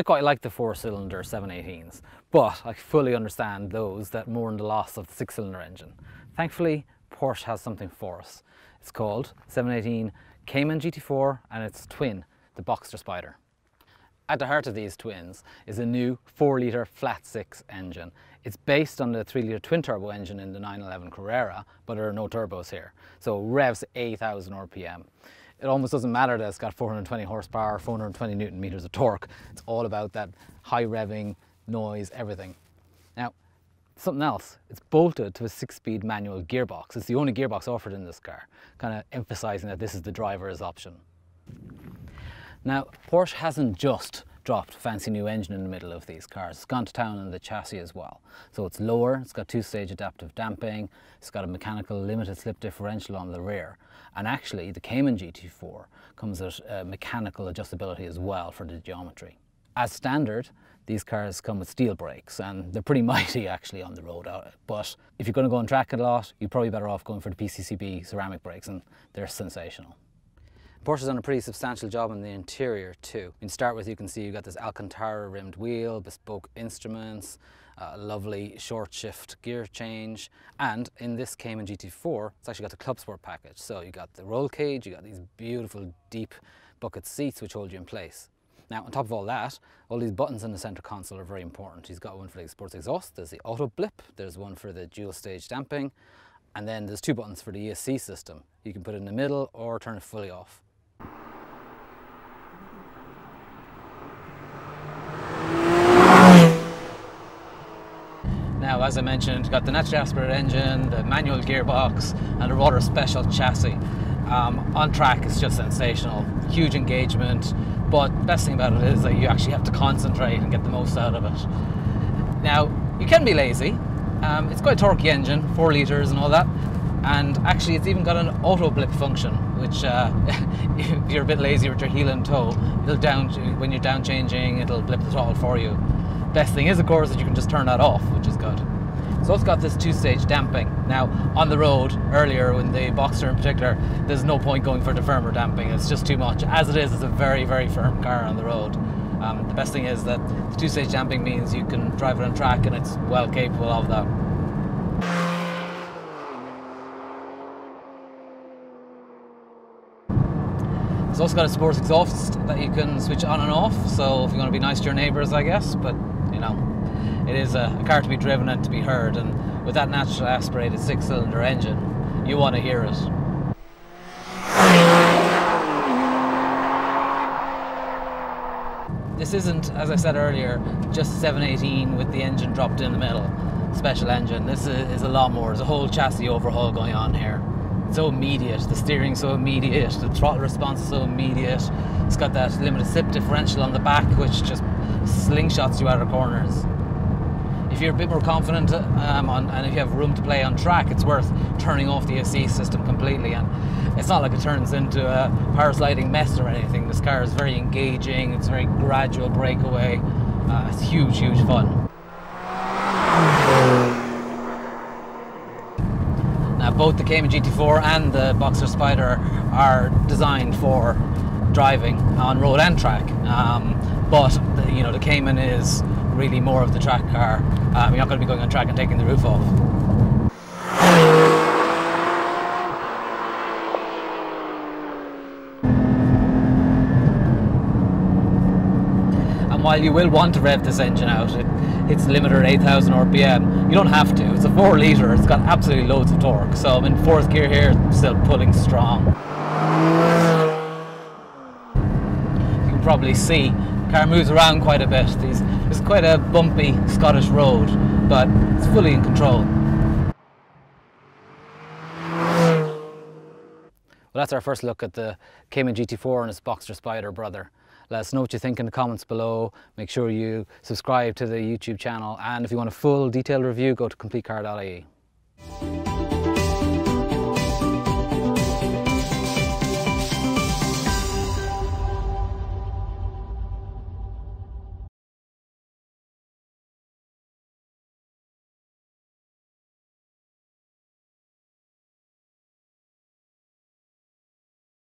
I quite like the four cylinder 718s, but I fully understand those that mourn the loss of the six cylinder engine. Thankfully, Porsche has something for us. It's called 718 Cayman GT4 and its twin, the Boxster Spyder. At the heart of these twins is a new 4 litre flat 6 engine. It's based on the 3 litre twin turbo engine in the 911 Carrera, but there are no turbos here. So revs 8,000 RPM. It almost doesn't matter that it's got 420 horsepower, 420 newton meters of torque. It's all about that high revving, noise, everything. Now, something else, it's bolted to a six-speed manual gearbox. It's the only gearbox offered in this car, kind of emphasizing that this is the driver's option. Now, Porsche hasn't just dropped fancy new engine in the middle of these cars. It's gone to town on the chassis as well. So it's lower, it's got two-stage adaptive damping, it's got a mechanical limited slip differential on the rear. And actually, the Cayman GT4 comes with uh, mechanical adjustability as well for the geometry. As standard, these cars come with steel brakes and they're pretty mighty actually on the road. Uh, but if you're going to go on track a lot, you're probably better off going for the PCCB ceramic brakes and they're sensational. Porsche's done a pretty substantial job in the interior too. To start with, you can see you've got this Alcantara rimmed wheel, bespoke instruments, a lovely short shift gear change, and in this Cayman GT4, it's actually got the Club Sport package. So you got the roll cage, you got these beautiful deep bucket seats which hold you in place. Now, on top of all that, all these buttons in the center console are very important. He's got one for the sports exhaust, there's the auto blip, there's one for the dual stage damping, and then there's two buttons for the ESC system. You can put it in the middle or turn it fully off. Now, as I mentioned, got the naturally aspirated engine, the manual gearbox, and a rather special chassis. Um, on track, it's just sensational. Huge engagement, but best thing about it is that you actually have to concentrate and get the most out of it. Now, you can be lazy. Um, it's quite a torquey engine, four litres and all that. And actually, it's even got an auto blip function, which uh, if you're a bit lazy with your heel and toe, it'll down when you're down changing, it'll blip the throttle for you. Best thing is, of course, that you can just turn that off, which is good. So it's got this two-stage damping. Now, on the road, earlier in the Boxster in particular, there's no point going for the firmer damping. It's just too much. As it is, it's a very, very firm car on the road. Um, the best thing is that the two-stage damping means you can drive it on track and it's well capable of that. It's also got a sports exhaust that you can switch on and off, so if you want to be nice to your neighbours, I guess, but you know, it is a, a car to be driven and to be heard, and with that natural aspirated six cylinder engine, you want to hear it. This isn't, as I said earlier, just 718 with the engine dropped in the middle, special engine. This is a lot more. There's a whole chassis overhaul going on here so immediate. The steering so immediate. The throttle response so immediate. It's got that limited slip differential on the back, which just slingshots you out of corners. If you're a bit more confident um, on, and if you have room to play on track, it's worth turning off the ESC system completely. And it's not like it turns into a power sliding mess or anything. This car is very engaging. It's very gradual breakaway. Uh, it's huge, huge fun. Now, both the Cayman GT4 and the Boxster Spyder are designed for driving on road and track. Um, but the, you know the Cayman is really more of the track car. Um, you're not going to be going on track and taking the roof off. And while you will want to rev this engine out, it, hits the limiter at 8,000 RPM. You don't have to. It's a 4 litre. It's got absolutely loads of torque. So I'm in fourth gear here, still pulling strong. You can probably see car moves around quite a bit. It's quite a bumpy Scottish road, but it's fully in control. Well, that's our first look at the Cayman GT4 and its Boxster Spyder brother. Let us know what you think in the comments below. Make sure you subscribe to the YouTube channel. And if you want a full detailed review, go to completecar.ie.